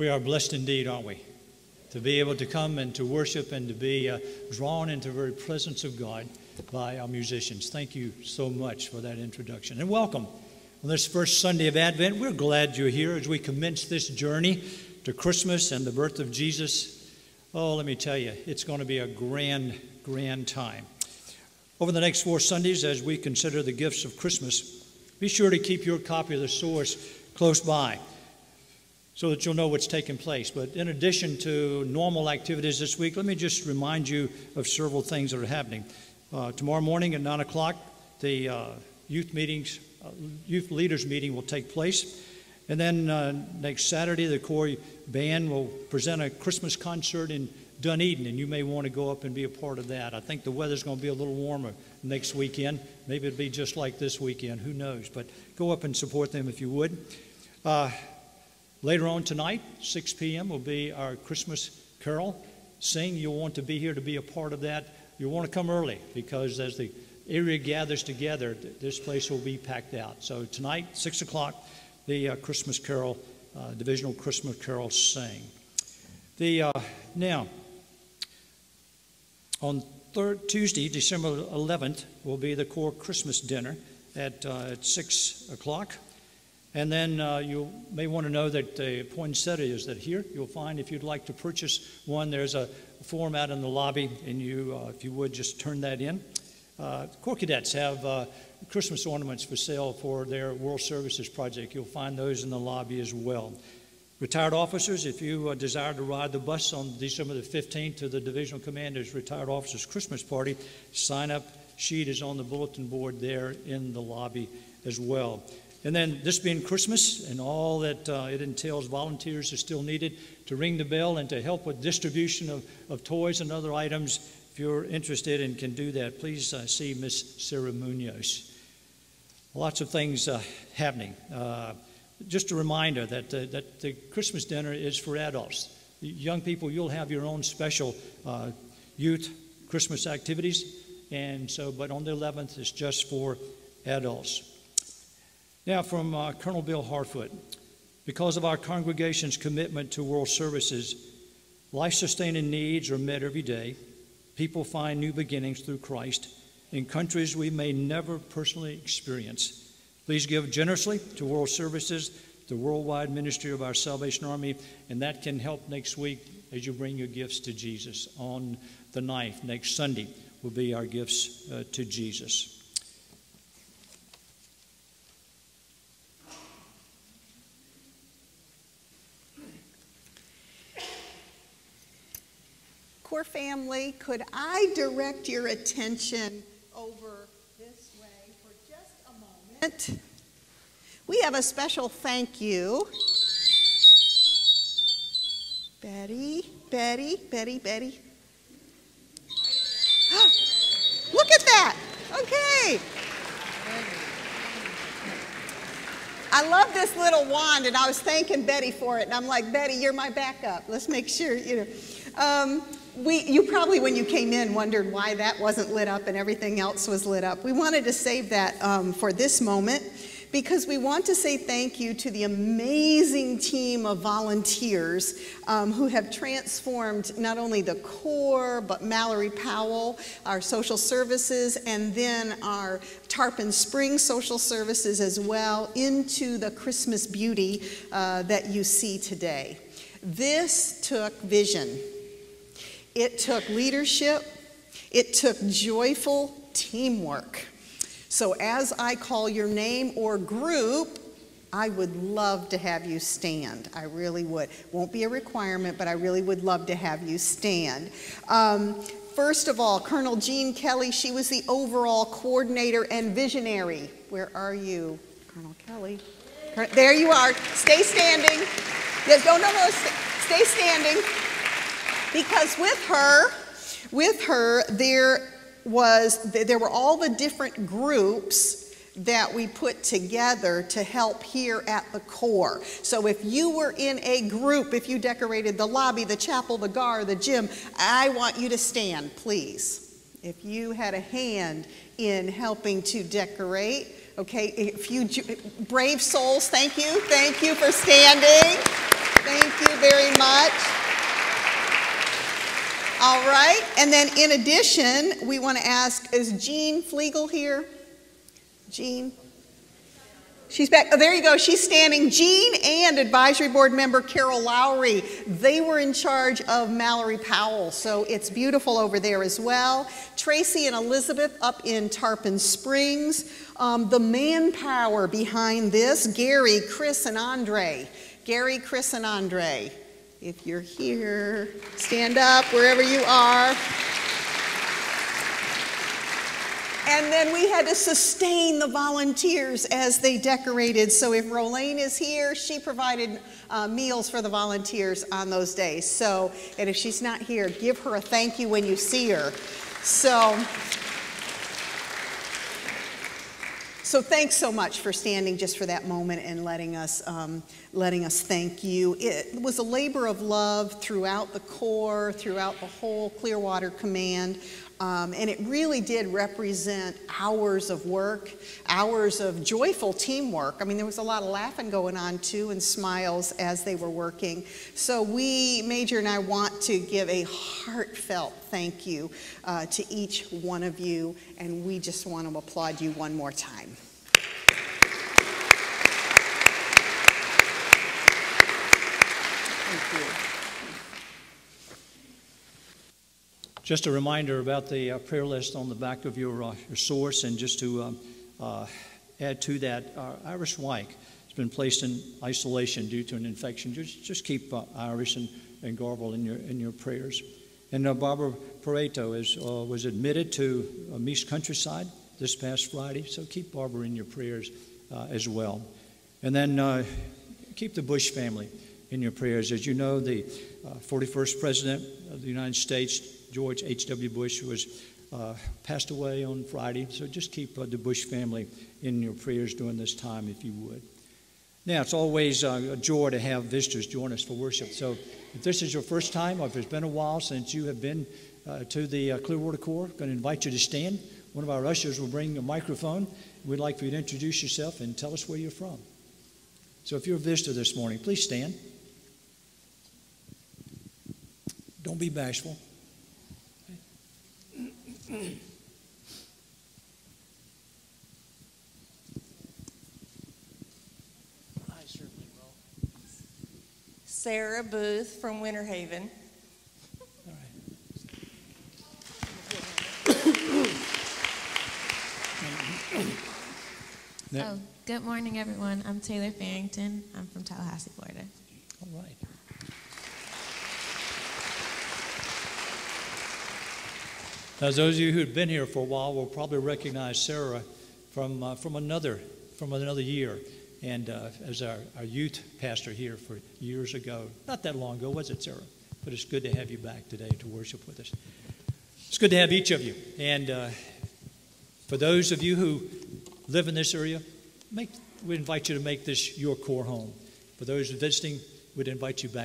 We are blessed indeed, aren't we? To be able to come and to worship and to be uh, drawn into the very presence of God by our musicians. Thank you so much for that introduction. And welcome on this first Sunday of Advent. We're glad you're here as we commence this journey to Christmas and the birth of Jesus. Oh, let me tell you, it's going to be a grand, grand time. Over the next four Sundays, as we consider the gifts of Christmas, be sure to keep your copy of the source close by so that you'll know what's taking place. But in addition to normal activities this week, let me just remind you of several things that are happening. Uh, tomorrow morning at 9 o'clock, the uh, youth meetings, uh, youth leaders meeting will take place. And then uh, next Saturday, the Corey Band will present a Christmas concert in Dunedin, and you may want to go up and be a part of that. I think the weather's going to be a little warmer next weekend. Maybe it'll be just like this weekend. Who knows? But go up and support them if you would. Uh, Later on tonight, 6 p.m., will be our Christmas carol. Sing, you'll want to be here to be a part of that. You'll want to come early because as the area gathers together, this place will be packed out. So tonight, 6 o'clock, the uh, Christmas carol, uh, divisional Christmas carol sing. The, uh, now, on Tuesday, December 11th, will be the Corps Christmas dinner at, uh, at 6 o'clock. And then uh, you may want to know that the poinsettia is that here. You'll find if you'd like to purchase one, there's a form out in the lobby, and you, uh, if you would, just turn that in. Uh, Corps Cadets have uh, Christmas ornaments for sale for their World Services project. You'll find those in the lobby as well. Retired officers, if you uh, desire to ride the bus on December the 15th to the Divisional Commander's Retired Officers Christmas Party, sign up sheet is on the bulletin board there in the lobby as well. And then this being Christmas and all that uh, it entails, volunteers are still needed to ring the bell and to help with distribution of, of toys and other items. If you're interested and can do that, please uh, see Miss Sarah Munoz. Lots of things uh, happening. Uh, just a reminder that, uh, that the Christmas dinner is for adults. Young people, you'll have your own special uh, youth Christmas activities. And so, but on the 11th, it's just for adults. Now, from uh, Colonel Bill Harfoot. Because of our congregation's commitment to world services, life sustaining needs are met every day. People find new beginnings through Christ in countries we may never personally experience. Please give generously to world services, the worldwide ministry of our Salvation Army, and that can help next week as you bring your gifts to Jesus. On the 9th, next Sunday, will be our gifts uh, to Jesus. Corps family, could I direct your attention over this way for just a moment? We have a special thank you. Betty, Betty, Betty, Betty. Look at that. Okay. I love this little wand, and I was thanking Betty for it. And I'm like, Betty, you're my backup. Let's make sure, you know. Um, we, you probably, when you came in, wondered why that wasn't lit up and everything else was lit up. We wanted to save that um, for this moment because we want to say thank you to the amazing team of volunteers um, who have transformed not only the Corps, but Mallory Powell, our social services, and then our Tarpon Springs social services as well, into the Christmas beauty uh, that you see today. This took vision. It took leadership, it took joyful teamwork. So, as I call your name or group, I would love to have you stand. I really would. Won't be a requirement, but I really would love to have you stand. Um, first of all, Colonel Jean Kelly, she was the overall coordinator and visionary. Where are you, Colonel Kelly? There you are. Stay standing. Yes, no, no, no. Stay standing because with her, with her, there was, there were all the different groups that we put together to help here at the Corps. So if you were in a group, if you decorated the lobby, the chapel, the gar, the gym, I want you to stand, please. If you had a hand in helping to decorate, okay, if you, brave souls, thank you, thank you for standing. Thank you very much. All right, and then in addition, we want to ask is Jean Flegel here? Jean? She's back. Oh, there you go. She's standing. Jean and advisory board member Carol Lowry. They were in charge of Mallory Powell, so it's beautiful over there as well. Tracy and Elizabeth up in Tarpon Springs. Um, the manpower behind this Gary, Chris, and Andre. Gary, Chris, and Andre. If you're here, stand up wherever you are. And then we had to sustain the volunteers as they decorated. So if Rolane is here, she provided uh, meals for the volunteers on those days. So, and if she's not here, give her a thank you when you see her. So, so thanks so much for standing just for that moment and letting us um, letting us thank you. It was a labor of love throughout the Corps, throughout the whole Clearwater Command. Um, and it really did represent hours of work, hours of joyful teamwork. I mean, there was a lot of laughing going on too and smiles as they were working. So, we, Major and I, want to give a heartfelt thank you uh, to each one of you, and we just want to applaud you one more time. Thank you. Just a reminder about the uh, prayer list on the back of your, uh, your source, and just to um, uh, add to that, uh, Iris Wyke has been placed in isolation due to an infection. Just, just keep uh, Iris and, and Garble in your, in your prayers. And uh, Barbara Pareto is, was admitted to Mease Countryside this past Friday, so keep Barbara in your prayers as well. And then keep the Bush family in your prayers. As you know, the 41st President of the United States, George H.W. Bush was uh, passed away on Friday. So just keep uh, the Bush family in your prayers during this time, if you would. Now, it's always uh, a joy to have visitors join us for worship. So if this is your first time, or if it's been a while since you have been uh, to the uh, Clearwater Corps, I'm going to invite you to stand. One of our ushers will bring a microphone. We'd like for you to introduce yourself and tell us where you're from. So if you're a visitor this morning, please stand. Don't be bashful. I certainly will. Sarah Booth from Winter Haven. All right. Oh, good morning, everyone. I'm Taylor Farrington. I'm from Tallahassee, Florida. All right. Now, those of you who've been here for a while will probably recognize Sarah from, uh, from, another, from another year. And uh, as our, our youth pastor here for years ago, not that long ago, was it, Sarah? But it's good to have you back today to worship with us. It's good to have each of you. And uh, for those of you who live in this area, make, we invite you to make this your Corps home. For those visiting, we'd invite you back.